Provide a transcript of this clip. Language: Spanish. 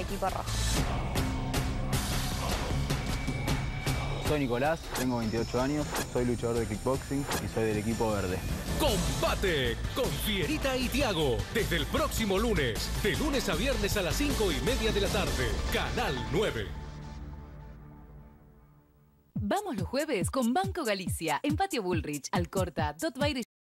Equipo rojo. Soy Nicolás, tengo 28 años, soy luchador de kickboxing y soy del equipo verde. Combate con Fierita y Tiago desde el próximo lunes, de lunes a viernes a las 5 y media de la tarde, Canal 9. Vamos los jueves con Banco Galicia, en Patio Bullrich, Alcorta, Dot